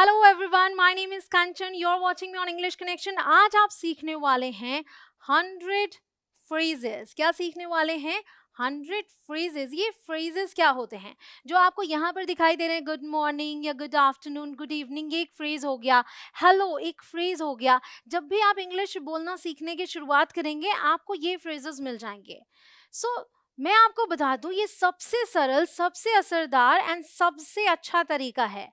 Hello everyone my name is Kanchan you are watching me on English connection आज आप सीखने वाले हैं हंड्रेड फ्रेजेस क्या सीखने वाले हैं? हंड्रेड फ्रेजेस ये फ्रेजेस क्या होते हैं? जो आपको यहाँ पर दिखाई दे रहे हैं गुड मॉर्निंग या गुड आफ्टरनून गुड इवनिंग ये एक फ्रेज हो गया। हेलो एक फ्रेज हो गया। जब भी आप इंग्लिश बोलना सीखने की शुरुआत करेंगे आपको ये फ्रेजेस मिल जाएँगे। सो so, मैं आपको बता दूँ, ये सबसे सरल, सबसे असरदार एंड सबसे अच्छा तरीका है।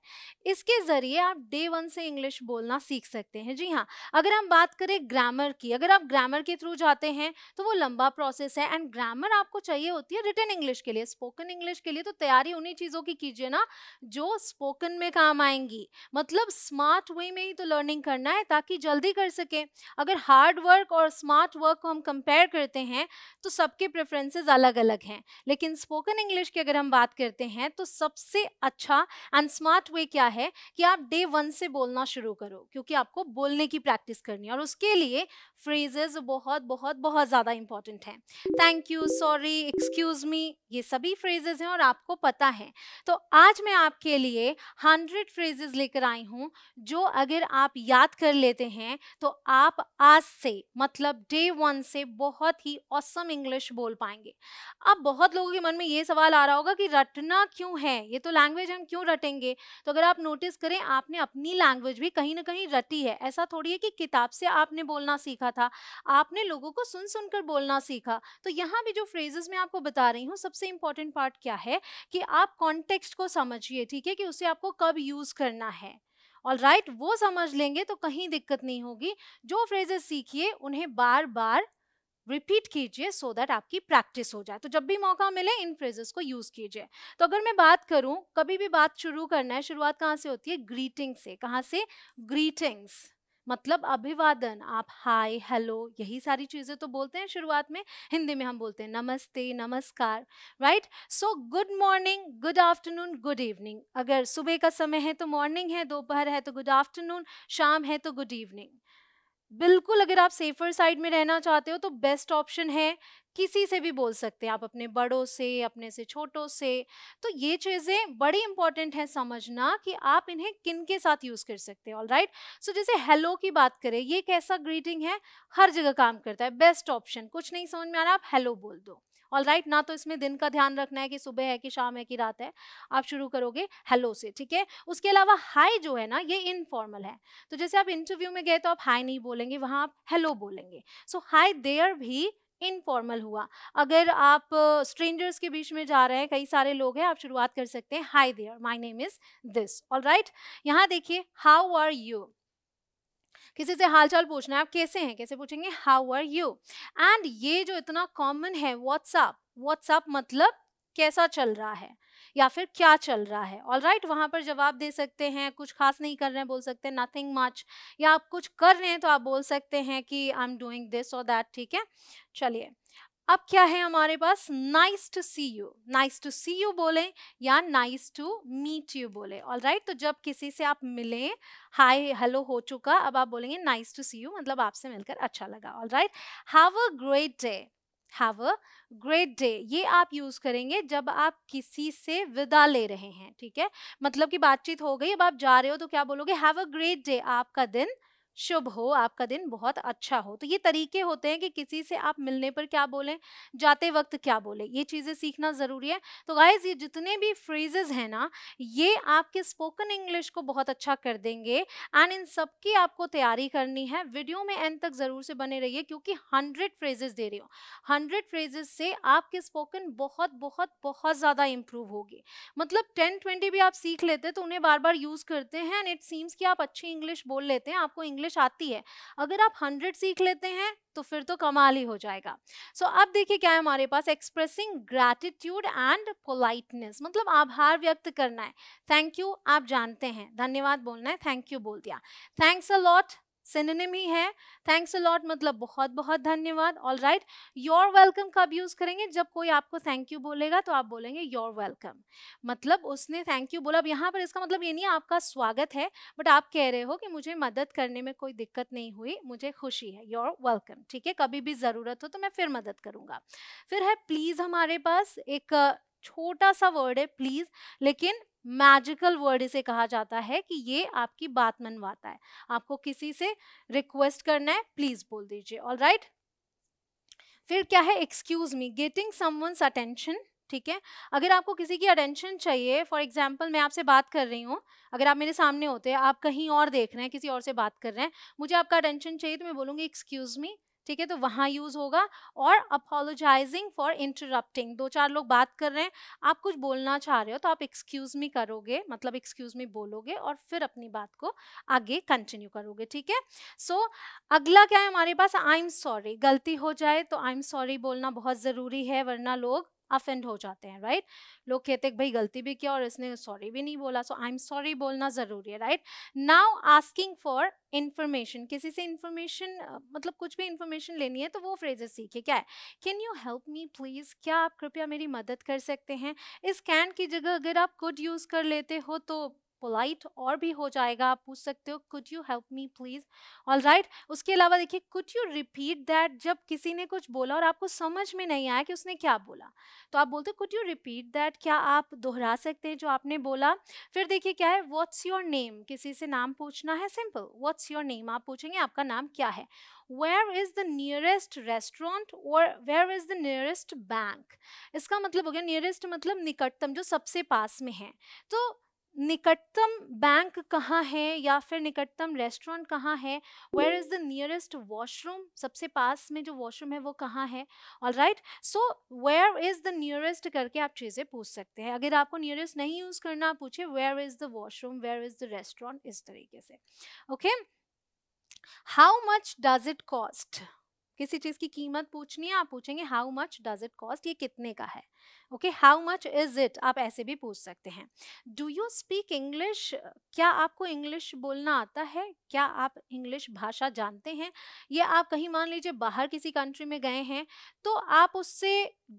इसके ज़रिए आप डे वन से इंग्लिश बोलना सीख सकते हैं। जी हाँ अगर हम बात करें ग्रामर की, अगर आप ग्रामर के थ्रू जाते हैं तो वो लंबा प्रोसेस है एंड ग्रामर आपको चाहिए होती है रिटर्न इंग्लिश के लिए। स्पोकन इंग्लिश के लिए तो तैयारी उन्हीं चीज़ों की कीजिए ना, जो स्पोकन में काम आएँगी। मतलब स्मार्ट वे में ही तो लर्निंग करना है ताकि जल्दी कर सके। अगर हार्ड वर्क और स्मार्ट वर्क को हम कंपेयर करते हैं तो सबके प्रेफरेंसेज अलग अलग अलग हैं। लेकिन स्पोकन इंग्लिश की अगर हम बात करते हैं तो सबसे अच्छा एंड स्मार्ट वे क्या है कि आप डे वन से बोलना शुरू करो, क्योंकि आपको बोलने की प्रैक्टिस करनी है। और उसके लिए फ्रेजेस बहुत बहुत बहुत ज़्यादा इंपॉर्टेंट हैं। Thank you sorry excuse me ये सभी फ्रेजेस हैं और आपको पता है। तो आज मैं आपके लिए हंड्रेड फ्रेजेज लेकर आई हूँ, जो अगर आप याद कर लेते हैं तो आप आज से मतलब डे वन से बहुत ही औसम इंग्लिश बोल पाएँगे। अब बहुत लोगों के मन में ये सवाल आ रहा होगा कि रटना क्यों है? ये तो लैंग्वेज हम क्यों रटेंगे? तो अगर आप नोटिस करें आपने अपनी लैंग्वेज भी कहीं ना कहीं रटी है। ऐसा थोड़ी है कि किताब से आपने बोलना सीखा था आपने लोगों को सुन सुनकर बोलना सीखा। तो यहाँ भी जो फ्रेजेस मैं आपको बता रही हूँ सबसे इंपॉर्टेंट पार्ट क्या है कि आप कॉन्टेक्स्ट को समझिए ठीक है? कि उसे आपको कब यूज़ करना है। ऑल राइट right, वो समझ लेंगे तो कहीं दिक्कत नहीं होगी। जो फ्रेजेस सीखिए उन्हें बार बार रिपीट कीजिए सो दैट आपकी प्रैक्टिस हो जाए। तो जब भी मौका मिले, इन फ्रेजेस को यूज़ कीजिए। तो अगर मैं बात करूँ, कभी भी बात शुरू करना है, शुरुआत कहाँ से होती है? ग्रीटिंग से। कहाँ से? ग्रीटिंग्स मतलब अभिवादन। आप हाय हेलो यही सारी चीज़ें तो बोलते हैं शुरुआत में। हिंदी में हम बोलते हैं नमस्ते, नमस्कार right so good morning good afternoon good evening अगर सुबह का समय है तो मॉर्निंग है, दोपहर है तो गुड आफ्टरनून शाम है तो गुड इवनिंग बिल्कुल, अगर आप सेफर साइड में रहना चाहते हो तो बेस्ट ऑप्शन है किसी से भी बोल सकते हैं। आप अपने बड़ों से, अपने से छोटों से। तो ये चीज़ें बड़ी इंपॉर्टेंट हैं समझना कि आप इन्हें किन के साथ यूज़ कर सकते हैं ऑल राइट सो जैसे हेलो की बात करें, ये कैसा ग्रीटिंग है, हर जगह काम करता है बेस्ट ऑप्शन कुछ नहीं समझ में आ रहा, आप हेलो बोल दो। ऑल राइट ना तो इसमें दिन का ध्यान रखना है कि सुबह है कि शाम है कि रात है, आप शुरू करोगे हेलो से, ठीक है? उसके अलावा हाई जो है ना, ये इनफॉर्मल है। तो जैसे आप इंटरव्यू में गए तो आप हाई नहीं बोलेंगे, वहाँ आप हेलो बोलेंगे। सो हाई देयर भी इनफॉर्मल हुआ। अगर आप स्ट्रेंजर्स के बीच में जा रहे हैं, कई सारे लोग हैं, आप शुरुआत कर सकते हैं hi there my name is this all right यहाँ देखिए हाउ आर यू किसी से हालचाल पूछना है आप कैसे हैं? कैसे पूछेंगे? हाउ आर यू एंड ये जो इतना कॉमन है व्हाट्सअप व्हाट्सअप मतलब कैसा चल रहा है? या फिर क्या चल रहा है? ऑल राइट right, वहाँ पर जवाब दे सकते हैं कुछ खास नहीं कर रहे हैं बोल सकते हैं नथिंग मच या आप कुछ कर रहे हैं तो आप बोल सकते हैं कि आई एम डूइंग दिस और दैट ठीक है? चलिए अब क्या है हमारे पास? Nice to see you nice to see you बोले या नाइस टू मीट यू बोले। All right? तो जब किसी से आप मिले हाय हेलो हो चुका, अब आप बोलेंगे नाइस टू सी यू मतलब आपसे मिलकर अच्छा लगा। All right have a great day have a great day ये आप यूज़ करेंगे जब आप किसी से विदा ले रहे हैं, ठीक है? मतलब कि बातचीत हो गई, अब आप जा रहे हो तो क्या बोलोगे? हैव अ ग्रेट डे आपका दिन शुभ हो, आपका दिन बहुत अच्छा हो। तो ये तरीके होते हैं कि किसी से आप मिलने पर क्या बोलें, जाते वक्त क्या बोले, ये चीज़ें सीखना ज़रूरी है। तो गाइज़ ये जितने भी फ्रेजेज हैं ना, ये आपके स्पोकन इंग्लिश को बहुत अच्छा कर देंगे एंड इन सब की आपको तैयारी करनी है। वीडियो में एंड तक ज़रूर से बने रहिए क्योंकि हंड्रेड फ्रेजेस दे रही हूँ। हंड्रेड फ्रेजेस से आपके स्पोकन बहुत बहुत बहुत ज़्यादा इम्प्रूव होगी। मतलब टेन, ट्वेंटी भी आप सीख लेते तो उन्हें बार बार यूज़ करते हैं एंड इट सीम्स कि आप अच्छी इंग्लिश बोल लेते हैं, आपको इंग्लिश इंग्लिश आती है अगर आप हंड्रेड सीख लेते हैं तो फिर तो कमाल ही हो जाएगा। सो so, अब देखिए क्या है हमारे पास एक्सप्रेसिंग ग्रैटिट्यूड एंड पोलाइटनेस मतलब आभार व्यक्त करना है। थैंक यू आप जानते हैं। धन्यवाद बोलना है। थैंक यू बोल दिया। थैंक्स अ लॉट सिनोनिम ही है। थैंक्स अ लॉट मतलब बहुत बहुत धन्यवाद। ऑल राइट योर वेलकम कब यूज़ करेंगे? जब कोई आपको थैंक यू बोलेगा तो आप बोलेंगे योर वेलकम मतलब उसने थैंक यू बोला। अब यहाँ पर इसका मतलब ये नहीं आपका स्वागत है बट आप कह रहे हो कि मुझे मदद करने में कोई दिक्कत नहीं हुई, मुझे खुशी है। योर वेलकम ठीक है? कभी भी ज़रूरत हो तो मैं फिर मदद करूँगा। फिर है प्लीज़ हमारे पास एक छोटा सा वर्ड है, प्लीज़। लेकिन मैजिकल वर्ड इसे कहा जाता है कि ये आपकी बात मनवाता है। आपको किसी से रिक्वेस्ट करना है, प्लीज़ बोल दीजिए। All right? फिर क्या है? Excuse me, getting someone's attention, ठीक है? अगर आपको किसी की अटेंशन चाहिए, फॉर एग्ज़ाम्पल मैं आपसे बात कर रही हूँ, अगर आप मेरे सामने होते हैं, आप कहीं और देख रहे हैं, किसी और से बात कर रहे हैं, मुझे आपका अटेंशन चाहिए तो मैं बोलूँगी, एक्सक्यूज मी ठीक है तो वहाँ यूज़ होगा और अपोलोजाइजिंग फॉर इंटरप्टिंग दो चार लोग बात कर रहे हैं, आप कुछ बोलना चाह रहे हो तो आप एक्सक्यूज मी करोगे मतलब एक्सक्यूज मी बोलोगे और फिर अपनी बात को आगे कंटिन्यू करोगे, ठीक है? सो अगला क्या है हमारे पास? आई एम सॉरी गलती हो जाए तो आई एम सॉरी बोलना बहुत ज़रूरी है, वरना लोग अफेंड हो जाते हैं राइट लोग कहते हैं, भाई गलती भी किया और इसने सॉरी भी नहीं बोला। सो आई एम सॉरी बोलना ज़रूरी है right now asking for information किसी से इन्फॉर्मेशन मतलब कुछ भी इन्फॉर्मेशन लेनी है तो वो फ्रेजेस सीखे क्या है? Can you help me please क्या आप कृपया मेरी मदद कर सकते हैं? इस कैन की जगह अगर आप कुड यूज़ कर लेते हो तो पोलाइट और भी हो जाएगा, आप पूछ सकते हो could you help me please all right उसके अलावा देखिए कुड यू रिपीट दैट जब किसी ने कुछ बोला और आपको समझ में नहीं आया कि उसने क्या बोला तो आप बोलते हो कुड यू रिपीट दैट क्या आप दोहरा सकते हैं जो आपने बोला? फिर देखिए क्या है व्हाट्स योर नेम किसी से नाम पूछना है सिंपल व्हाट्स योर नेम आप पूछेंगे, आपका नाम क्या है? Where is the nearest restaurant और where is the nearest bank इसका मतलब हो गया नियरेस्ट मतलब निकटतम, जो सबसे पास में है। तो निकटतम बैंक कहाँ है या फिर निकटतम रेस्टोरेंट कहाँ है? Where is the nearest washroom सबसे पास में जो वॉशरूम है वो कहाँ है? All right so where is the nearest करके आप चीज़ें पूछ सकते हैं। अगर आपको नियरेस्ट नहीं यूज़ करना, आप पूछे where is the washroom where is the restaurant इस तरीके से। Okay how much does it cost किसी चीज़ की कीमत पूछनी है, आप पूछेंगे how much does it cost ये कितने का है? Okay how much is it आप ऐसे भी पूछ सकते हैं। डू यू स्पीक इंग्लिश क्या आपको इंग्लिश बोलना आता है? क्या आप इंग्लिश भाषा जानते हैं? ये आप कहीं मान लीजिए बाहर किसी कंट्री में गए हैं तो आप उससे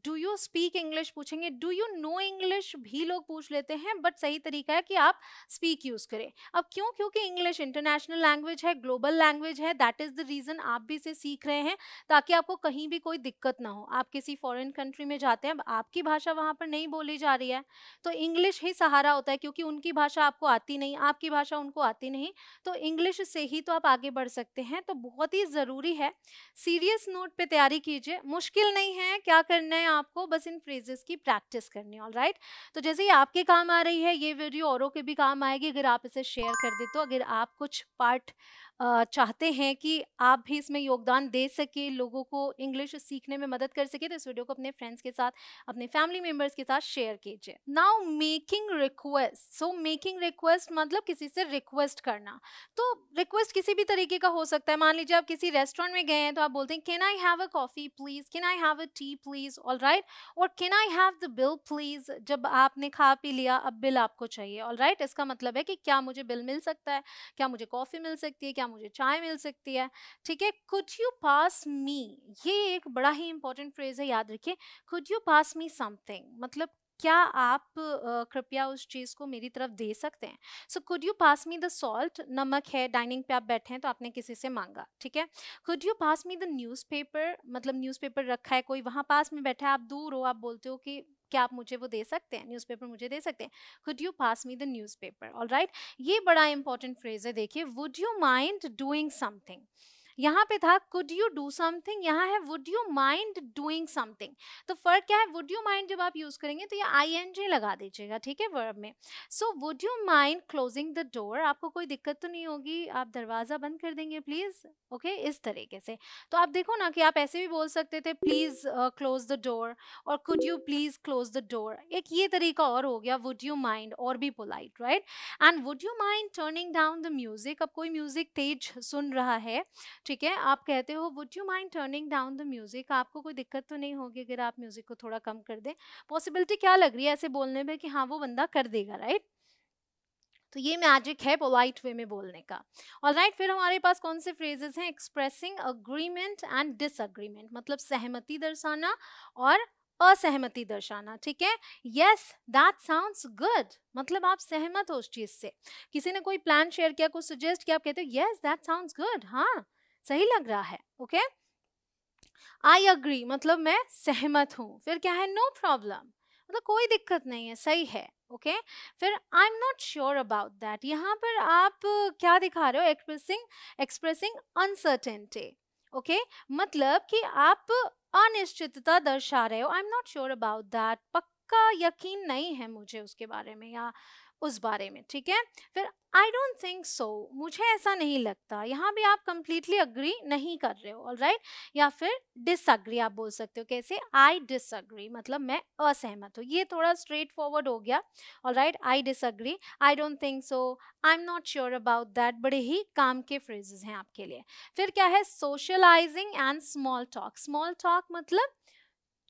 डू यू स्पीक इंग्लिश पूछेंगे। डू यू नो इंग्लिश भी लोग पूछ लेते हैं बट सही तरीका है कि आप स्पीक यूज़ करें। अब क्यों? क्योंकि इंग्लिश इंटरनेशनल लैंग्वेज है ग्लोबल लैंग्वेज है दैट इज़ द रीजन आप भी इसे सीख रहे हैं। ताकि आपको कहीं भी कोई दिक्कत ना हो। आप किसी फॉरेन कंट्री में जाते हैं आपकी भाषा वहाँ पर नहीं बोली जा रही है तो इंग्लिश ही सहारा होता है क्योंकि उनकी भाषा आपको आती नहीं, आपकी भाषा उनको आती नहीं तो इंग्लिश से ही तो आप आगे बढ़ सकते हैं तो बहुत ही ज़रूरी है। सीरियस नोट पे तैयारी कीजिए, मुश्किल नहीं है क्या करना है आपको, बस इन फ्रेजेस की प्रैक्टिस करनी ऑल राइट तो जैसे ही आपके काम आ रही है, ये वीडियो औरों के भी काम आएगी, अगर आप इसे शेयर कर दे तो अगर आप कुछ पार्ट चाहते हैं कि आप भी इसमें योगदान दे सके, लोगों को इंग्लिश सीखने में मदद कर सके तो इस वीडियो को अपने फ्रेंड्स के साथ, अपने फैमिली मेंबर्स के साथ शेयर कीजिए। Now making request, so making request मतलब किसी से रिक्वेस्ट करना। तो रिक्वेस्ट किसी भी तरीके का हो सकता है, मान लीजिए आप किसी रेस्टोरेंट में गए हैं तो आप बोलते हैं can I have a coffee please can I have a tea please all right और can I have the bill please जब आपने खा पी लिया, अब बिल आपको चाहिए। All right right? इसका मतलब है कि क्या मुझे बिल मिल सकता है? क्या मुझे कॉफ़ी मिल सकती है? क्या क्या मुझे चाय मिल सकती है? ठीक है कुड यू पास मी ये एक बड़ा ही इंपॉर्टेंट फ्रेज है, याद रखिए। Could you pass me something मतलब क्या आप कृपया उस चीज़ को मेरी तरफ़ दे सकते हैं? So could you pass me the salt नमक है डाइनिंग पे आप बैठे हैं तो आपने किसी से मांगा, ठीक है? Could you pass me the newspaper मतलब न्यूज़पेपर रखा है कोई, वहाँ पास में बैठा है, आप दूर हो, आप बोलते हो कि क्या आप मुझे वो दे सकते हैं? न्यूज़पेपर मुझे दे सकते हैं? Could you pass me the newspaper all right ये बड़ा इंपॉर्टेंट फ्रेज है, देखिए would you mind doing something यहाँ पे था कुड यू डू समथिंग यहाँ है would you mind doing something तो फ़र्क क्या है वुड यू माइंड जब आप यूज़ करेंगे तो ये आई एन जी लगा दीजिएगा, ठीक है वर्ब में। So would you mind closing the door आपको कोई दिक्कत तो नहीं होगी, आप दरवाज़ा बंद कर देंगे प्लीज़ ओके okay? इस तरीके से। तो आप देखो ना कि आप ऐसे भी बोल सकते थे प्लीज़ क्लोज द डोर और could you please close the door एक ये तरीका और हो गया वुड यू माइंड और भी polite right and would you mind turning down the music अब कोई म्यूज़िक तेज सुन रहा है ठीक है आप कहते हो would you mind turning down the music आपको कोई दिक्कत तो नहीं होगी अगर आप म्यूज़िक को थोड़ा कम कर दें। पॉसिबिलिटी क्या लग रही है ऐसे बोलने में कि हाँ वो बंदा कर देगा राइट तो ये मैजिक है पोलाइट वे में बोलने का। और राइट right, फिर हमारे पास कौन से फ्रेजेस हैं? एक्सप्रेसिंग अग्रीमेंट एंड डिसअग्रीमेंट मतलब सहमति दर्शाना और असहमति दर्शाना ठीक है? यस दैट साउंड्स गुड मतलब आप सहमत हो उस चीज़ से। किसी ने कोई प्लान शेयर किया कुछ सजेस्ट किया आप कहते हो यस दैट साउंड्स गुड हाँ। सही लग रहा है ओके आई अग्री मतलब मैं सहमत हूँ। फिर क्या है? नो no प्रॉब्लम मतलब कोई दिक्कत नहीं है, सही है ओके okay? फिर I am not sure about that यहाँ पर आप क्या दिखा रहे हो? एक्सप्रेसिंग एक्सप्रेसिंग अनसर्टेनिटी ओके मतलब कि आप अनिश्चितता दर्शा रहे हो। I am not sure about that पक्का यकीन नहीं है मुझे उसके बारे में या उस बारे में, ठीक है? फिर आई डोंट थिंक सो मुझे ऐसा नहीं लगता। यहाँ भी आप कंप्लीटली अग्री नहीं कर रहे हो ऑल राइट right? या फिर डिसअग्री आप बोल सकते हो, कैसे? आई डिसअग्री मतलब मैं असहमत हूँ। ये थोड़ा स्ट्रेट फॉरवर्ड हो गया all right I disagree I don't think so I am not sure about that बड़े ही काम के फ्रेजेस हैं आपके लिए। फिर क्या है? Socialising and small talk small talk मतलब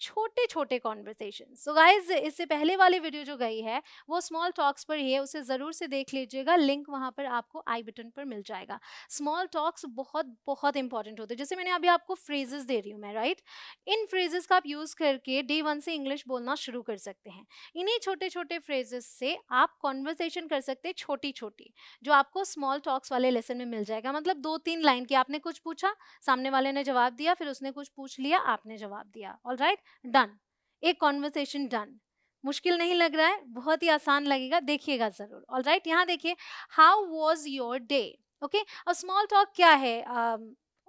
छोटे छोटे कॉन्वर्सेशन सो गाइज़ इससे पहले वाली वीडियो जो गई है, वो स्मॉल टॉक्स पर ही है, उसे ज़रूर से देख लीजिएगा। लिंक वहाँ पर आपको आई बटन पर मिल जाएगा। स्मॉल टॉक्स बहुत बहुत इंपॉर्टेंट होते हैं। जैसे मैंने अभी आपको फ्रेजेस दे रही हूँ मैं राइट इन फ्रेजेस का आप यूज़ करके डे वन से इंग्लिश बोलना शुरू कर सकते हैं। इन्हीं छोटे छोटे फ्रेजेस से आप कॉन्वर्सेशन कर सकते हैं छोटी छोटी जो आपको स्मॉल टॉक्स वाले लेसन में मिल जाएगा। मतलब दो तीन लाइन की आपने कुछ पूछा, सामने वाले ने जवाब दिया, फिर उसने कुछ पूछ लिया, आपने जवाब दिया। ऑल राइट डन एक कॉन्वर्सेशन डन मुश्किल नहीं लग रहा है बहुत ही आसान लगेगा देखिएगा ज़रूर। ऑल राइट यहाँ देखिए how was your day okay और स्मॉल टॉक क्या है?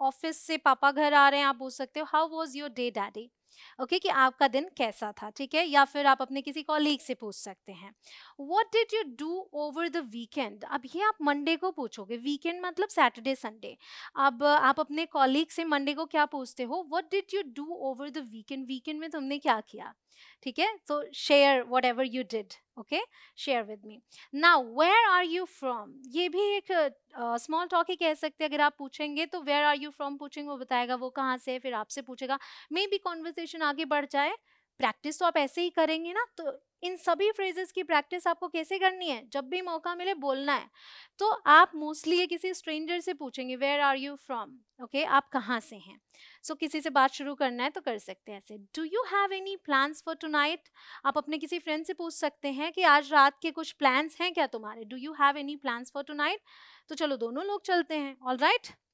ऑफ़िस uh, से पापा घर आ रहे हैं आप पूछ सकते हो how was your day daddy okay, कि आपका दिन कैसा था, ठीक है? या फिर आप अपने किसी कॉलीग से पूछ सकते हैं। What did you do over the weekend अब ये आप मंडे को पूछोगे। वीकेंड मतलब सैटरडे संडे अब आप अपने कॉलीग से मंडे को क्या पूछते हो? What did you do over the weekend weekend में तुमने क्या किया? ठीक है? So share whatever you did okay share with me now where are you from ये भी एक स्मॉल uh, टॉक ही कह सकते हैं। अगर आप पूछेंगे तो वेयर आर यू फ्रॉम पूछेंगे वो बताएगा वो कहाँ से है फिर आपसे पूछेगा। मे बी कॉन्वर्सेशन आगे बढ़ जाए। प्रैक्टिस तो आप ऐसे ही करेंगे ना तो इन सभी फ्रेजेस की प्रैक्टिस आपको कैसे करनी है? जब भी मौका मिले बोलना है। तो आप मोस्टली ये किसी स्ट्रेंजर से पूछेंगे where are you from okay आप कहाँ से हैं? सो so, किसी से बात शुरू करना है तो कर सकते हैं ऐसे। Do you have any plans for tonight आप अपने किसी फ्रेंड से पूछ सकते हैं कि आज रात के कुछ प्लान्स हैं क्या तुम्हारे? Do you have any plans for tonight तो चलो दोनों लोग चलते हैं। All right right?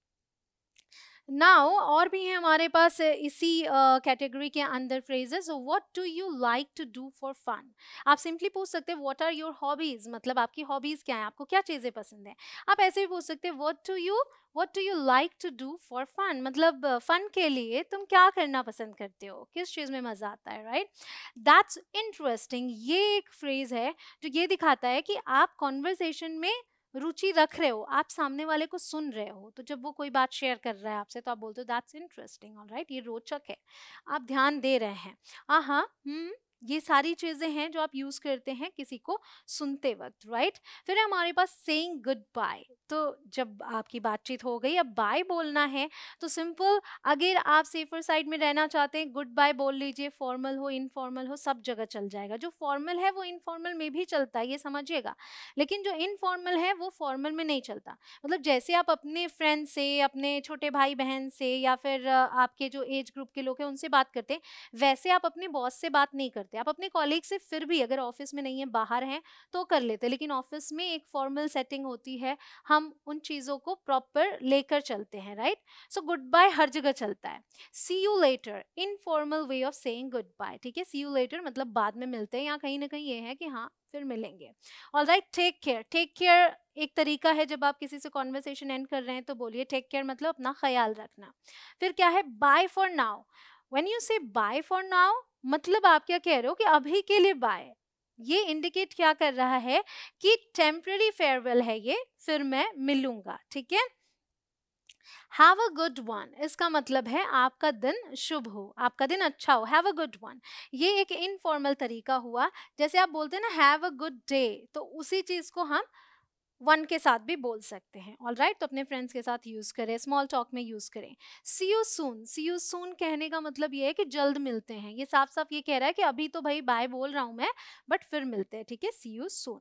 नाउ और भी हैं हमारे पास इसी कैटेगरी uh, के अंदर phrases what do you like to do for fun आप सिंपली पूछ सकते हैं व्हाट आर योर हॉबीज मतलब आपकी हॉबीज क्या है? आपको क्या चीज़ें पसंद हैं? आप ऐसे भी पूछ सकते हैं what do you what do you like to do for fun मतलब फन के लिए तुम क्या करना पसंद करते हो? किस चीज़ में मज़ा आता है राइट दैट्स इंटरेस्टिंग ये एक फ्रेज है जो ये दिखाता है कि आप कॉन्वर्सेशन में रुचि रख रहे हो, आप सामने वाले को सुन रहे हो तो जब वो कोई बात शेयर कर रहा है आपसे तो आप बोलते हो दैट्स इंटरेस्टिंग ऑल राइट ये रोचक है, आप ध्यान दे रहे हैं। हाँ हम्म ये सारी चीज़ें हैं जो आप यूज़ करते हैं किसी को सुनते वक्त राइट फिर हमारे पास सेइंग गुड बाय तो जब आपकी बातचीत हो गई, अब बाय बोलना है तो सिंपल अगर आप सेफर साइड में रहना चाहते हैं गुड बाय बोल लीजिए फॉर्मल हो इनफॉर्मल हो, सब जगह चल जाएगा। जो फॉर्मल है, वो इनफॉर्मल में भी चलता है, ये समझिएगा। लेकिन जो इनफॉर्मल है, वो फॉर्मल में नहीं चलता। मतलब जैसे आप अपने फ्रेंड से, अपने छोटे भाई बहन से या फिर आपके जो एज ग्रुप के लोग हैं, उनसे बात करते हैं, वैसे आप अपने बॉस से बात नहीं करते। आप अपने कॉलीग से फिर भी अगर ऑफ़िस में नहीं है, बाहर हैं तो कर लेते लेकिन ऑफ़िस में एक फॉर्मल सेटिंग होती है, हम उन चीज़ों को प्रॉपर लेकर चलते हैं, राइट? सो गुड बाय हर जगह चलता है। See you later informal way of saying good bye ठीक है? सी यू लेटर मतलब बाद में मिलते हैं या कहीं ना कहीं ये है कि हाँ फिर मिलेंगे। All right take care take care एक तरीका है जब आप किसी से कॉन्वर्सेशन एंड कर रहे हैं तो बोलिए टेक केयर मतलब अपना ख्याल रखना। फिर क्या है? Bye for now when you say bye for now मतलब आप क्या कह रहे हो कि अभी के लिए बाय ये इंडिकेट क्या कर रहा है कि टेम्पररी फेयरवेल है ये, फिर मैं मिलूँगा, ठीक है? हैव अ गुड वन इसका मतलब है आपका दिन शुभ हो, आपका दिन अच्छा हो। हैव अ गुड वन ये एक इनफॉर्मल तरीका हुआ। जैसे आप बोलते हैं ना हैव अ गुड डे तो उसी चीज़ को हम वन के साथ भी बोल सकते हैं। All right right? तो अपने फ्रेंड्स के साथ यूज़ करें स्मॉल टॉक में यूज़ करें। See you soon see you soon कहने का मतलब ये है कि जल्द मिलते हैं। ये साफ़ साफ़ ये कह रहा है कि अभी तो भाई बाय बोल रहा हूँ मैं बट फिर मिलते हैं, ठीक है? See you soon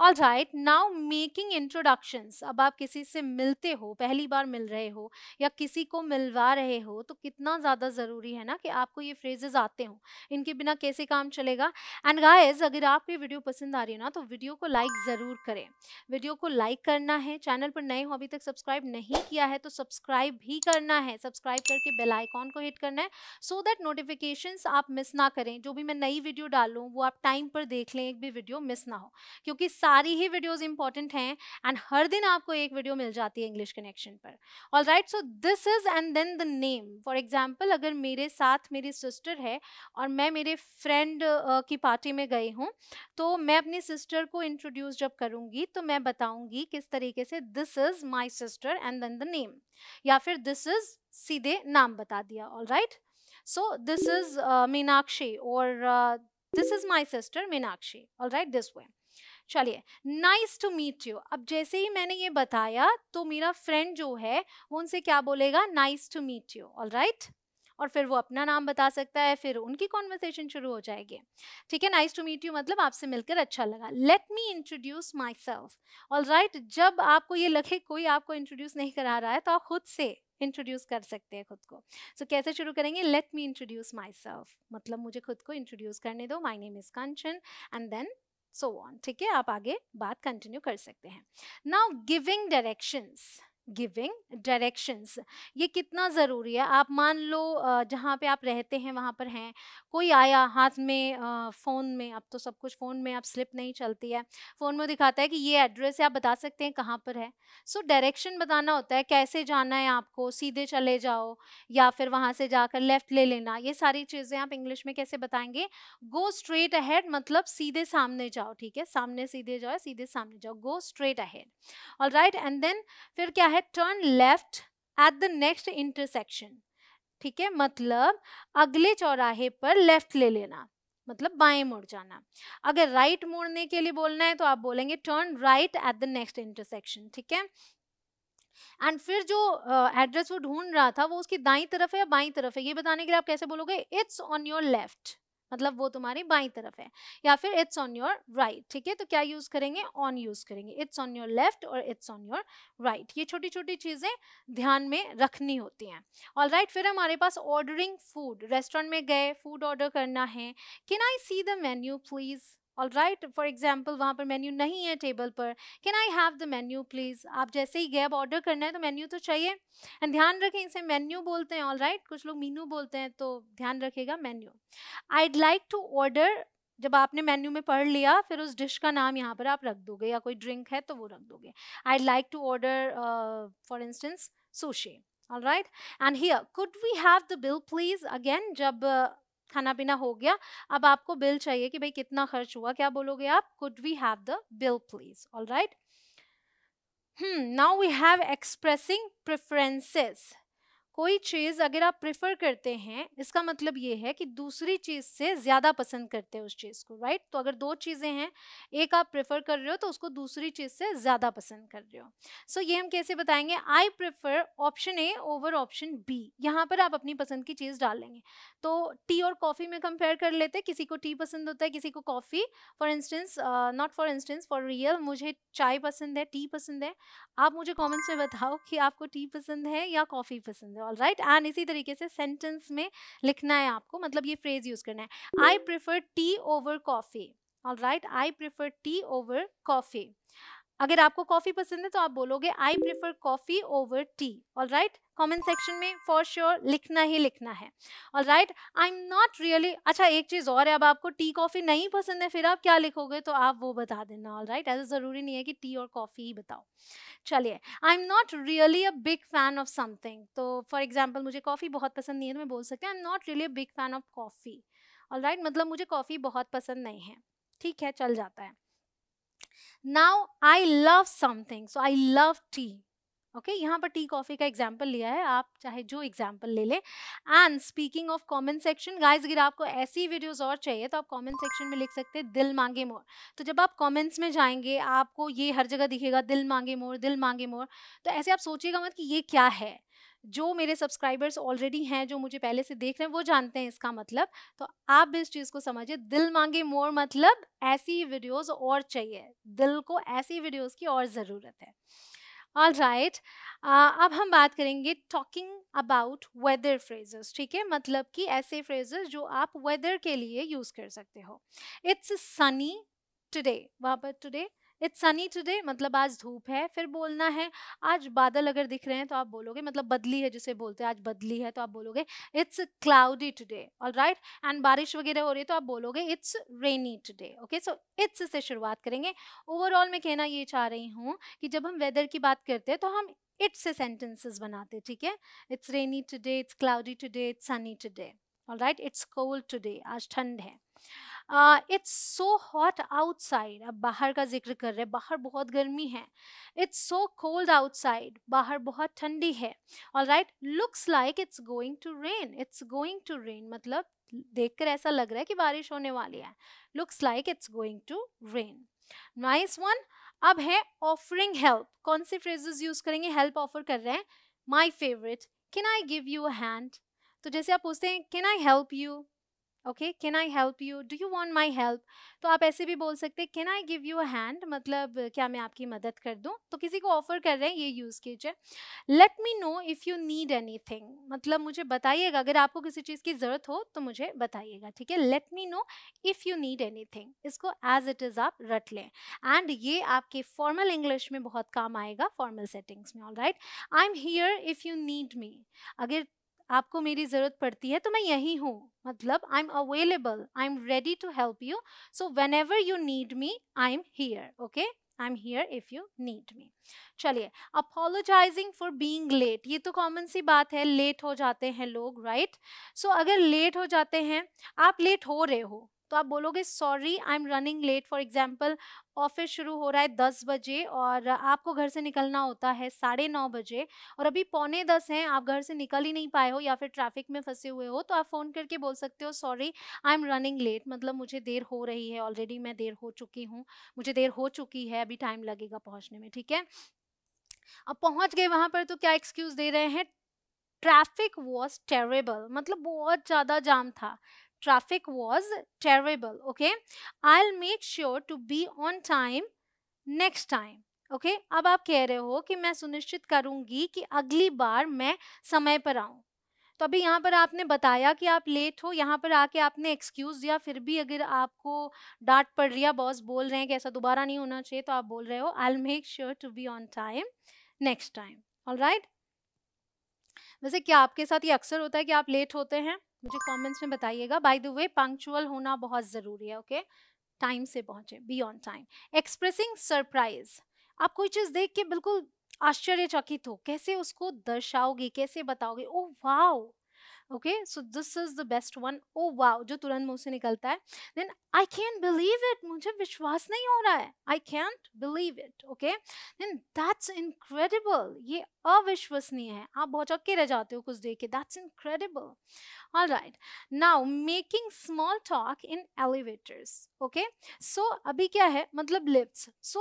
all right now making introductions अब आप किसी से मिलते हो, पहली बार मिल रहे हो या किसी को मिलवा रहे हो तो कितना ज़्यादा ज़रूरी है ना कि आपको ये फ्रेजेज आते हो। इनके बिना कैसे काम चलेगा? एंड गाइस अगर आपको ये वीडियो पसंद आ रही है ना तो वीडियो को लाइक ज़रूर करें। वीडियो को लाइक करना है चैनल पर नए हो, अभी तक सब्सक्राइब नहीं किया है तो सब्सक्राइब भी करना है। सब्सक्राइब करके बेल आइकॉन को हिट करना है सो दैट नोटिफिकेशन आप मिस ना करें। जो भी मैं नई वीडियो डालूँ, वो आप टाइम पर देख लें, एक भी वीडियो मिस ना हो। क्योंकि सारी ही वीडियोज़ इंपॉर्टेंट हैं एंड हर दिन आपको एक वीडियो मिल जाती है इंग्लिश कनेक्शन पर। All right, so this is and then the name. For example अगर मेरे साथ मेरी सिस्टर है और मैं मेरे फ्रेंड की पार्टी में गई हूँ तो मैं अपनी सिस्टर को इंट्रोड्यूस जब करूँगी तो मैं बताऊँगी किस तरीके से this is my sister and then the name. या फिर दिस इज़ सीधे नाम बता दिया, all right? So this is Meenakshi और this is my sister Meenakshi, all right, this way. चलिए नाइस टू मीट यू अब जैसे ही मैंने ये बताया तो मेरा फ्रेंड जो है वो उनसे क्या बोलेगा? Nice to meet you all right और फिर वो अपना नाम बता सकता है फिर उनकी कॉन्वर्सेशन शुरू हो जाएगी। ठीक है नाइस टू मीट यू मतलब आपसे मिलकर अच्छा लगा। Let me introduce myself all right जब आपको ये लगे कोई आपको इंट्रोड्यूस नहीं करा रहा है तो आप खुद से इंट्रोड्यूस कर सकते हैं खुद को। सो so, कैसे शुरू करेंगे? Let me introduce myself मतलब मुझे खुद को इंट्रोड्यूस करने दो। My name is Kanchan and then so on ठीक है? आप आगे बात कंटिन्यू कर सकते हैं। Now giving directions giving directions ये कितना ज़रूरी है? आप मान लो जहाँ पे आप रहते हैं वहाँ पर हैं कोई आया हाथ में फ़ोन में अब तो सब कुछ फ़ोन में अब स्लिप नहीं चलती है फ़ोन में दिखाता है कि ये एड्रेस है आप बता सकते हैं कहाँ पर है। सो so, डायरेक्शन बताना होता है कैसे जाना है आपको सीधे चले जाओ या फिर वहाँ से जाकर लेफ़्ट ले लेना ये सारी चीज़ें आप इंग्लिश में कैसे बताएँगे? गो स्ट्रेट अहेड मतलब सीधे सामने जाओ ठीक है? सामने सीधे जाओ सीधे सामने जाओ go straight ahead all right and then फिर क्या है? Turn left at the next intersection ठीक है? मतलब अगले चौराहे पर लेफ़्ट ले लेना। मतलब बाएँ मुड़ जाना। अगर राइट right मुड़ने के लिए बोलना है तो आप बोलेंगे turn right at the next intersection ठीक है? एंड फिर जो एड्रेस uh, वो ढूंढ रहा था वो उसकी दाई तरफ़ है या बाई तरफ़ है? ये बताने के लिए आप कैसे बोलोगे? इट्स ऑन योर लेफ़्ट मतलब वो तुम्हारी बाई तरफ़ है। या फिर इट्स ऑन योर राइट ठीक है? तो क्या यूज़ करेंगे? ऑन यूज़ करेंगे। इट्स ऑन योर लेफ़्ट और इट्स ऑन योर राइट ये छोटी छोटी चीज़ें ध्यान में रखनी होती हैं। ऑल राइट फिर हमारे पास ऑर्डरिंग फ़ूड रेस्टोरेंट में गए फ़ूड ऑर्डर करना है। Can I see the menu please all right for example वहाँ पर मेन्यू नहीं है टेबल पर। Can I have the menu please आप जैसे ही गैब ऑर्डर करना है तो मेन्यू तो चाहिए। एंड ध्यान रखें इसे मेन्यू बोलते हैं ऑल राइट right? कुछ लोग मीनू बोलते हैं तो ध्यान रखेगा menu I'd like to order जब आपने मेन्यू में पढ़ लिया फिर उस डिश का नाम यहाँ पर आप रख दोगे या कोई ड्रिंक है तो वो रख दोगे। I like to order for instance sushi all right and here could we have the bill please again जब uh, खाना पीना हो गया। अब आपको बिल चाहिए कि भाई कितना खर्च हुआ, क्या बोलोगे आप? Could we have the bill please all right now we have expressing preferences कोई चीज़ अगर आप प्रेफर करते हैं इसका मतलब ये है कि दूसरी चीज़ से ज़्यादा पसंद करते हैं उस चीज़ को राइट? तो अगर दो चीज़ें हैं एक आप प्रेफर कर रहे हो तो उसको दूसरी चीज़ से ज़्यादा पसंद कर रहे हो। सो so, ये हम कैसे बताएँगे? I prefer option A over option B यहाँ पर आप अपनी पसंद की चीज़ डाल लेंगे। तो टी और कॉफ़ी में कंपेयर कर लेते हैं किसी को टी पसंद होता है किसी को coffee. For instance not for instance for real मुझे चाय पसंद है टी पसंद है। आप मुझे कॉमेंट्स में बताओ कि आपको टी पसंद है या कॉफ़ी पसंद है ऑल राइट एंड इसी तरीके से सेंटेंस में लिखना है आपको मतलब ये फ्रेज यूज़ करना है। I prefer tea over coffee all right I prefer tea over coffee अगर आपको कॉफ़ी पसंद है तो आप बोलोगे I prefer coffee over tea all right comment section में फॉर श्योर sure लिखना ही लिखना है। All right I am not really अच्छा एक चीज़ और है, अब आपको टी कॉफ़ी नहीं पसंद है, फिर आप क्या लिखोगे? तो आप वो बता देना। ऑल राइट ऐसा ज़रूरी नहीं है कि टी और कॉफ़ी ही बताओ। चलिए I am not really a big fan of something तो फॉर एग्ज़ाम्पल मुझे कॉफ़ी बहुत पसंद नहीं है तो मैं बोल सकती हूँ I am not really a big fan of coffee all right मतलब मुझे कॉफ़ी बहुत पसंद नहीं है। ठीक है, चल जाता है। Now I love something so I love tea okay यहाँ पर टी कॉफ़ी का एग्ज़ाम्पल लिया है, आप चाहे जो एग्ज़ाम्पल ले लें। And speaking of comment section guys अगर आपको ऐसी वीडियोस और चाहिए तो आप कमेंट सेक्शन में लिख सकते हैं, दिल मांगे मोर। तो जब आप कमेंट्स में जाएँगे, आपको ये हर जगह दिखेगा, दिल मांगे मोर, दिल मांगे मोर। तो ऐसे आप सोचिएगा मत कि ये क्या है। जो मेरे सब्सक्राइबर्स ऑलरेडी हैं जो मुझे पहले से देख रहे हैं वो जानते हैं इसका मतलब। तो आप भी इस चीज़ को समझिए दिल मांगे मोर मतलब ऐसी वीडियोस और चाहिए। दिल को ऐसी वीडियोस की और ज़रूरत है। All right right. uh, अब हम बात करेंगे टॉकिंग अबाउट वेदर फ्रेजेस ठीक है? मतलब कि ऐसे फ्रेजेस जो आप वेदर के लिए यूज़ कर सकते हो। इट्स सनी टुडे वहाँ पर टुडे इट्स सनी टुडे मतलब आज धूप है, फिर बोलना है, आज बादल अगर दिख रहे हैं तो आप बोलोगे मतलब बदली है जिसे बोलते हैं, आज बदली है तो आप बोलोगे it's cloudy today all right and बारिश वगैरह हो रही है तो आप बोलोगे it's rainy today okay so it's से शुरुआत करेंगे। ओवरऑल मैं कहना ये चाह रही हूँ कि जब हम वेदर की बात करते हैं तो हम इट्स से सेंटेंसेस बनाते ठीक है? It's rainy today it's cloudy today it's sunny today all right it's cold today आज ठंड है। इट्स सो हॉट आउटसाइड अब बाहर का ज़िक्र कर रहे हैं, बाहर बहुत गर्मी है। इट्स सो कोल्ड आउटसाइड बाहर बहुत ठंडी है। All right looks like it's going to rain it's going to rain मतलब देखकर ऐसा लग रहा है कि बारिश होने वाली है। Looks like it's going to rain nice one अब है ऑफरिंग हेल्प कौन से फ्रेजेस यूज़ करेंगे? हेल्प ऑफ़र कर रहे हैं। My favourite can I give you a hand तो जैसे आप पूछते हैं can I help you okay can I help you do you want my help तो आप ऐसे भी बोल सकते हैं can I give you hand मतलब क्या मैं आपकी मदद कर दूँ? तो किसी को ऑफ़र कर रहे हैं, ये यूज़ कीजिए। Let me know if you need anything मतलब मुझे बताइएगा, अगर आपको किसी चीज़ की ज़रूरत हो तो मुझे बताइएगा, ठीक है? Let me know if you need anything इसको एज इट इज़ आप रट लें। एंड ये आपके फॉर्मल इंग्लिश में बहुत काम आएगा फॉर्मल सेटिंग्स में all right I am here if you need me अगर आपको मेरी ज़रूरत पड़ती है तो मैं यहीं हूँ। मतलब I am available I am ready to help you so whenever you need me I am here okay I am here if you need me चलिए अपोलोजाइजिंग फॉर बींग लेट ये तो कॉमन सी बात है लेट हो जाते हैं लोग right right? So so, अगर लेट हो जाते हैं आप लेट हो रहे हो तो आप बोलोगे, sorry I am running late for example office शुरू हो रहा है दस बजे और आपको घर से निकलना होता है साढ़े नौ बजे और अभी पौने दस हैं, आप घर से निकल ही नहीं पाए हो या फिर ट्रैफ़िक में फंसे हुए हो तो आप फ़ोन करके बोल सकते हो, sorry I am running late मतलब मुझे देर हो रही है ऑलरेडी मैं देर हो चुकी हूँ, मुझे देर हो चुकी है, अभी टाइम लगेगा पहुँचने में, ठीक है? अब पहुँच गए वहाँ पर तो क्या एक्सक्यूज़ दे रहे हैं? ट्रैफ़िक वॉज़ टेरेबल मतलब बहुत ज़्यादा जाम था। Traffic was terrible, okay? I'll make sure to be on time next time okay okay? अब आप कह रहे हो कि मैं सुनिश्चित करूँगी कि अगली बार मैं समय पर आऊँ। तो अभी यहाँ पर आपने बताया कि आप लेट हो, यहाँ पर आके आपने एक्सक्यूज दिया, फिर भी अगर आपको डांट पड़ रही है बॉस बोल रहे हैं कि ऐसा दोबारा नहीं होना चाहिए तो आप बोल रहे हो I make sure to be on time next time all right वैसे क्या आपके साथ ये अक्सर होता है कि आप लेट होते हैं? मुझे कमेंट्स में बताइएगा। बाय द वे पंक्चुअल होना बहुत ज़रूरी है ओके टाइम से पहुँचे be on time expressing surprise आप कोई चीज़ देख के बिल्कुल आश्चर्यचकित हो। कैसे उसको दर्शाओगे? कैसे बताओगे? ओ wow okay so this is the best one oh wow जो तुरंत मुँह से निकलता है। Then I can believe it मुझे विश्वास नहीं हो रहा है। I can't believe it okay then that's incredible ये अविश्वसनीय है। आप बहुत चक्के रह जाते हो कुछ देख के। That's incredible all right. Now, making small talk in elevators, okay? So, अभी क्या है? मतलब lifts. So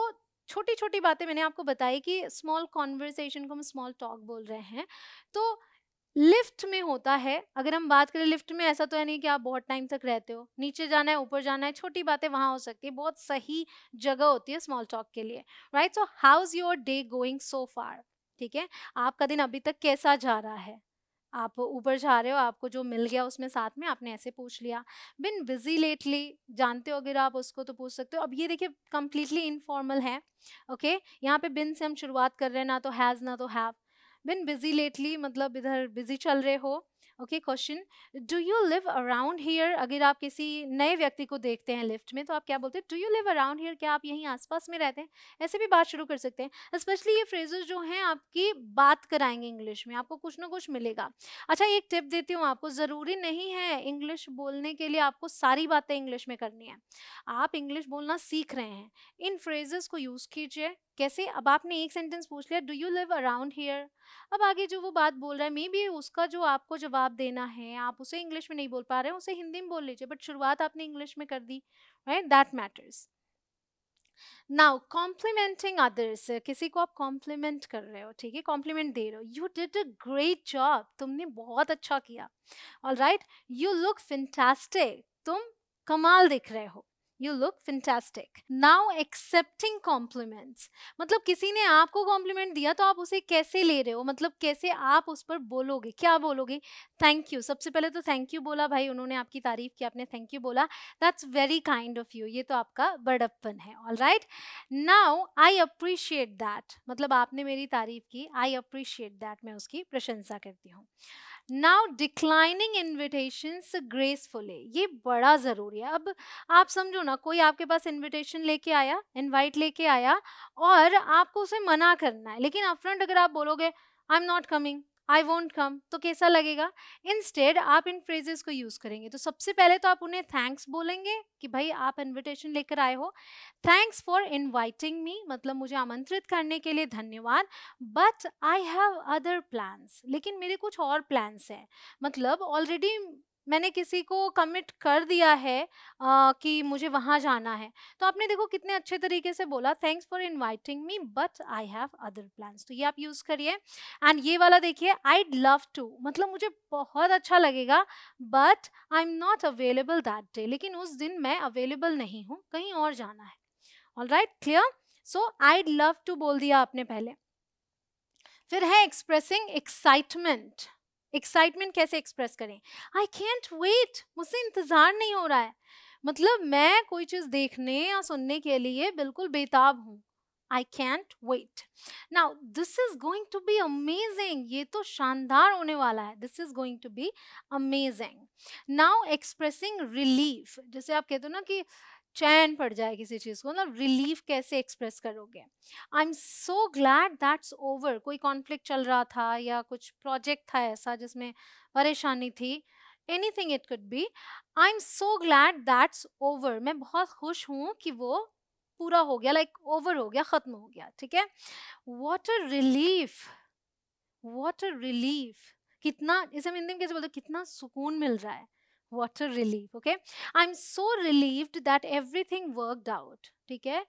छोटी छोटी बातें मैंने आपको बताई कि स्मॉल कॉन्वर्सेशन को हम स्मॉल टॉक बोल रहे हैं। तो लिफ्ट में होता है। अगर हम बात करें लिफ्ट में, ऐसा तो है नहीं कि आप बहुत टाइम तक रहते हो। नीचे जाना है, ऊपर जाना है, छोटी बातें वहाँ हो सकती है। बहुत सही जगह होती है स्मॉल टॉक के लिए। Right so how is your day going so far ठीक है? आपका दिन अभी तक कैसा जा रहा है? आप ऊपर जा रहे हो, आपको जो मिल गया उसमें साथ में आपने ऐसे पूछ लिया। बिन बिज़ी लेटली जानते हो अगर आप उसको तो पूछ सकते हो। अब ये देखिए कम्प्लीटली इनफॉर्मल है। ओके? यहाँ पे बिन से हम शुरुआत कर रहे हैं, ना तो हैज़ ना तो हैव बिन बिज़ी लेटली मतलब इधर बिज़ी चल रहे हो? Okay question do you live around here अगर आप किसी नए व्यक्ति को देखते हैं लिफ्ट में तो आप क्या बोलते हैं? Do you live around here क्या आप यहीं आसपास में रहते हैं? ऐसे भी बात शुरू कर सकते हैं। स्पेशली ये फ्रेजेस जो हैं, आपकी बात कराएँगे इंग्लिश में, आपको कुछ ना कुछ मिलेगा। अच्छा एक टिप देती हूँ आपको, ज़रूरी नहीं है इंग्लिश बोलने के लिए आपको सारी बातें इंग्लिश में करनी है। आप इंग्लिश बोलना सीख रहे हैं। इन फ्रेजेस को यूज़ कीजिए। कैसे? अब आपने एक सेंटेंस पूछ लिया do you live around here अब आगे जो वो बात बोल रहा है मे बी उसका जो आपको जवाब देना है, आप उसे इंग्लिश में नहीं बोल पा रहे हैं उसे हिंदी में बोल लीजिए बट शुरुआत आपने इंग्लिश में कर दी right that matters now complimenting others किसी को आप कॉम्प्लीमेंट कर रहे हो, ठीक है? कॉम्प्लीमेंट दे रहे हो। You did a great job तुमने बहुत अच्छा किया। All right you look fantastic तुम कमाल दिख रहे हो। You look fantastic now accepting compliments मतलब किसी ने आपको कॉम्प्लीमेंट दिया तो आप उसे कैसे ले रहे हो? मतलब कैसे आप उस पर बोलोगे? क्या बोलोगे? थैंक यू सबसे पहले तो थैंक यू बोला भाई, उन्होंने आपकी तारीफ़ की, आपने थैंक यू बोला. That's very kind of you ये तो आपका बड़प्पन है. All right now I appreciate that मतलब आपने मेरी तारीफ़ की. आई अप्रिशिएट दैट मैं उसकी प्रशंसा करती हूँ. नाउ डिक्लाइनिंग इन्विटेशन ग्रेसफुली ये बड़ा ज़रूरी है। अब आप समझो ना, कोई आपके पास इन्विटेशन लेके आया इन्वाइट लेके आया और आपको उसे मना करना है, लेकिन अपफ्रंट अगर आप बोलोगे I am not coming I want come तो कैसा लगेगा? इंस्टेड आप इन फ्रेजेस को यूज़ करेंगे। तो सबसे पहले तो आप उन्हें थैंक्स बोलेंगे कि भाई आप इन्विटेशन लेकर आए हो। थैंक्स फॉर इन्वाइटिंग मी मतलब मुझे आमंत्रित करने के लिए धन्यवाद। But I have other plans लेकिन मेरे कुछ और प्लान्स हैं। मतलब ऑलरेडी मैंने किसी को कमिट कर दिया है आ, कि मुझे वहाँ जाना है। तो आपने देखो कितने अच्छे तरीके से बोला thanks for inviting me but I have other plans तो ये आप यूज़ करिए। एंड ये वाला देखिए आई लव टू मतलब मुझे बहुत अच्छा लगेगा but I am not available that day लेकिन उस दिन मैं अवेलेबल नहीं हूँ कहीं और जाना है। All right clear so I love to बोल दिया आपने पहले। फिर है एक्सप्रेसिंग एक्साइटमेंट एक्साइटमेंट कैसे एक्सप्रेस करें? आई कैंट वेट मुझसे इंतज़ार नहीं हो रहा है। मतलब मैं कोई चीज़ देखने या सुनने के लिए बिल्कुल बेताब हूँ। I can't wait now this is going to be amazing ये तो शानदार होने वाला है। This is going to be amazing now expressing relief जैसे आप कहते हो ना कि चैन पड़ जाए किसी चीज़ को ना रिलीफ कैसे एक्सप्रेस करोगे? I am so glad that's over कोई कॉन्फ्लिक्ट चल रहा था या कुछ प्रोजेक्ट था ऐसा जिसमें परेशानी थी anything it could be I am so glad that's over मैं बहुत खुश हूँ कि वो पूरा हो गया लाइक like, ओवर हो गया ख़त्म हो गया ठीक है? What a relief what a relief कितना इसे हम हिंदी में कैसे बोलते कितना सुकून मिल रहा है। What a relief okay? I'm so relieved that everything worked out ठीक है?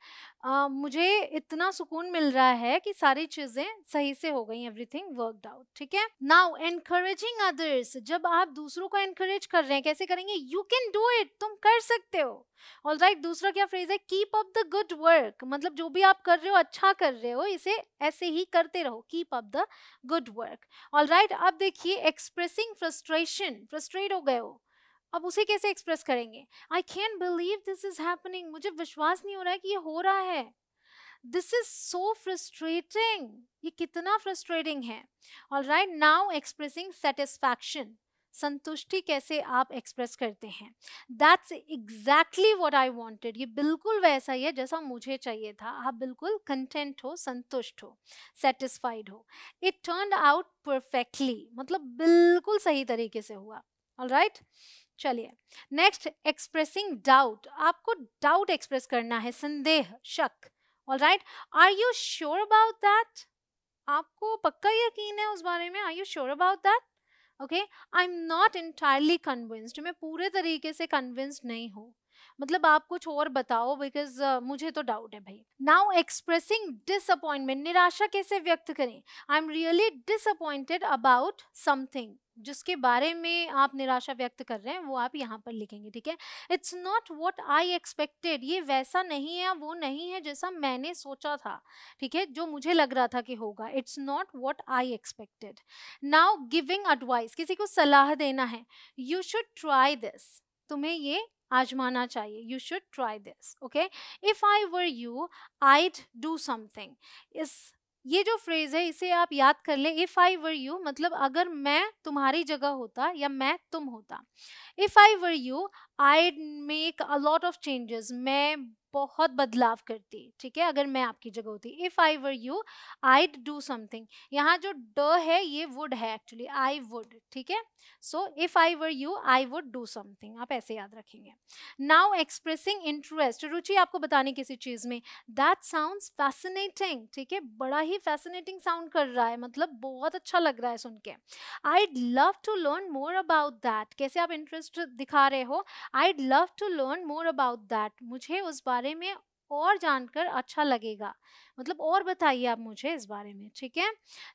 मुझे इतना सुकून मिल रहा है कि सारी चीज़ें सही से हो गई एवरीथिंग वर्कड आउट ठीक है? नाउ एनकरेजिंग अदर्स जब आप दूसरों को एनकरेज कर रहे हैं कैसे करेंगे? यू कैन डू इट तुम कर सकते हो। ऑल राइट right, दूसरा क्या फ्रेज है? Keep up the good work मतलब जो भी आप कर रहे हो अच्छा कर रहे हो इसे ऐसे ही करते रहो keep up the good work all right अब देखिए एक्सप्रेसिंग फ्रस्ट्रेशन फ्रस्ट्रेट हो गए हो। अब उसे कैसे एक्सप्रेस करेंगे? I can believe this is happening मुझे विश्वास नहीं हो रहा है कि ये हो रहा है। दिस इज़ सो फ्रस्ट्रेटिंग ये कितना फ्रस्ट्रेटिंग है। All right now expressing satisfaction संतुष्टि कैसे आप एक्सप्रेस करते हैं? That's exactly what I wanted ये बिल्कुल वैसा ही है जैसा मुझे चाहिए था। आप बिल्कुल कंटेंट हो, संतुष्ट हो सेटिस्फाइड हो। इट टर्न आउट परफेक्टली मतलब बिल्कुल सही तरीके से हुआ। All right right? चलिए नेक्स्ट एक्सप्रेसिंग डाउट आपको डाउट एक्सप्रेस करना है संदेह शक। All right are you sure about that आपको पक्का यकीन है उस बारे में? Are you sure about that okay I am not entirely convinced मैं पूरे तरीके से कन्विंस्ड नहीं हूँ। मतलब आप कुछ और बताओ बिकॉज़ uh, मुझे तो डाउट है भाई। नाउ एक्सप्रेसिंग डिसअपॉइंटमेंट निराशा कैसे व्यक्त करें? I am really disappointed about something जिसके बारे में आप निराशा व्यक्त कर रहे हैं, वो आप यहाँ पर लिखेंगे, ठीक है? It's not what I expected, ये वैसा नहीं है वो नहीं है जैसा मैंने सोचा था, ठीक है? जो मुझे लग रहा था कि होगा। It's not what I expected. Now giving advice, किसी को सलाह देना है, यू शुड ट्राई दिस। तुम्हें ये आजमाना चाहिए, you should try this, okay? If I were you, I'd do something. इस ये जो फ्रेज है, इसे आप याद कर ले इफ़ आई वर यू मतलब अगर मैं तुम्हारी जगह होता या मैं तुम होता। If I were you I make a lot of changes मैं बहुत बदलाव करती, ठीक है? अगर मैं आपकी जगह होती। If I were you I do something यहाँ जो ड है, ये वुड है एक्चुअली आई वुड ठीक है? So if I were you I would do something आप ऐसे याद रखेंगे। नाउ एक्सप्रेसिंग इंटरेस्ट रुचि आपको बताने किसी चीज़ में। दैट साउंड फैसिनेटिंग ठीक है? बड़ा ही फैसिनेटिंग साउंड कर रहा है। मतलब बहुत अच्छा लग रहा है सुन के। I love to learn more about that कैसे आप इंटरेस्ट दिखा रहे हो? I love to learn more about that मुझे उस बारे में और जानकर अच्छा लगेगा। मतलब और बताइए आप मुझे इस बारे में, ठीक है?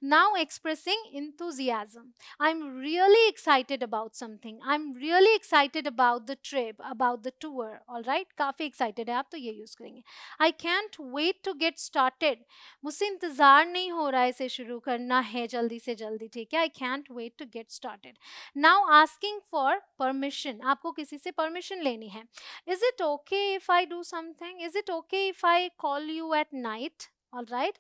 Now expressing enthusiasm I am really excited about something I am really excited about the trip about the tour all right काफ़ी एक्साइटेड है आप तो ये यूज़ करेंगे। I can't wait to get started मुझसे इंतज़ार नहीं हो रहा है इसे शुरू करना है जल्दी से जल्दी, ठीक है? I can't wait to get started now asking for permission आपको किसी से परमिशन लेनी है। Is it okay if I do something is it okay if I call you at night all right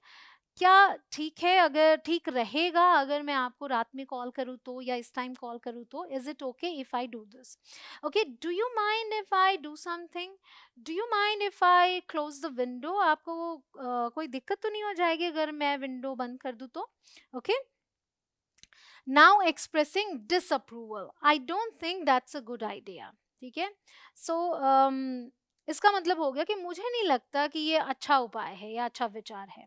क्या ठीक है? अगर ठीक रहेगा अगर मैं आपको रात में कॉल करूँ तो या इस टाइम कॉल करूँ तो is it okay if I do this? Okay do you mind if I do something? Do you mind if I close the window? आपको uh, कोई दिक्कत तो नहीं हो जाएगी अगर मैं विंडो बंद कर दूँ तो? Okay? Now expressing disapproval. I don't think that's a good idea. ठीक है? सो इसका मतलब हो गया कि मुझे नहीं लगता कि ये अच्छा उपाय है या अच्छा विचार है।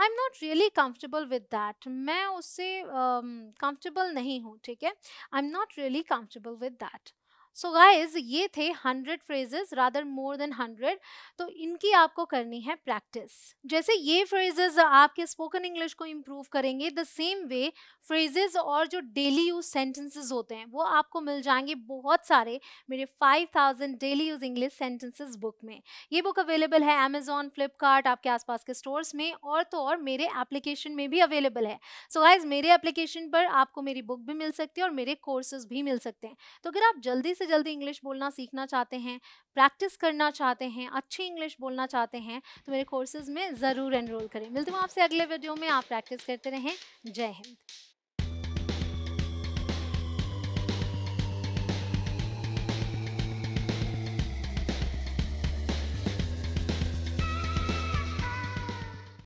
I am not really comfortable with that मैं उससे कम्फर्टेबल um, नहीं हूँ ठीक है? I am not really comfortable with that so so guys ये थे hundred phrases rather more than hundred तो इनकी आपको करनी है प्रैक्टिस जैसे ये फ्रेजेस आपके स्पोकन इंग्लिश को इम्प्रूव करेंगे द सेम वे फ्रेजेस और जो डेली यूज़ सेंटेंसेस होते हैं, वो आपको मिल जाएँगे बहुत सारे मेरे 5000 daily use English sentences book में. ये बुक अवेलेबल है अमेजोन फ्लिपकार्ट आपके आसपास के स्टोर्स में और तो और मेरे एप्लीकेशन में भी अवेलेबल है. सो so गाइज़ मेरे एप्लीकेशन पर आपको मेरी बुक भी मिल सकती है और मेरे कोर्सेज भी मिल सकते हैं. तो अगर आप जल्दी से से जल्दी इंग्लिश बोलना सीखना चाहते हैं, प्रैक्टिस करना चाहते हैं, अच्छी इंग्लिश बोलना चाहते हैं तो मेरे कोर्सेज में ज़रूर एनरोल करें। मिलते हूँ आपसे अगले वीडियो में, आप प्रैक्टिस करते रहें। जय हिंद।